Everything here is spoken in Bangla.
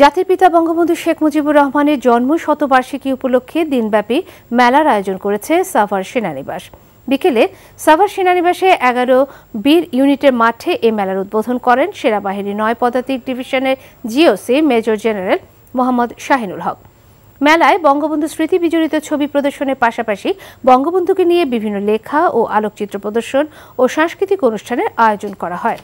জাতির পিতা বঙ্গবন্ধু শেখ মুজিবুর রহমানের জন্ম শতবার্ষিকী উপলক্ষে দিনব্যাপী মেলার আয়োজন করেছে সাভার সেনানিবাস। বিকেলে সাভার সেনানিবাসে এগারো বীর ইউনিটের মাঠে এ মেলার উদ্বোধন করেন সেনাবাহিনী নয় পদাতিক ডিভিশনের GOC major general Mohammad Shahinul Haque. মেলায় বঙ্গবন্ধু স্মৃতি বিজড়িত ছবি প্রদর্শনের পাশাপাশি বঙ্গবন্ধুকে নিয়ে বিভিন্ন লেখা ও আলোকচিত্র প্রদর্শন ও সাংস্কৃতিক অনুষ্ঠানের আয়োজন করা হয়।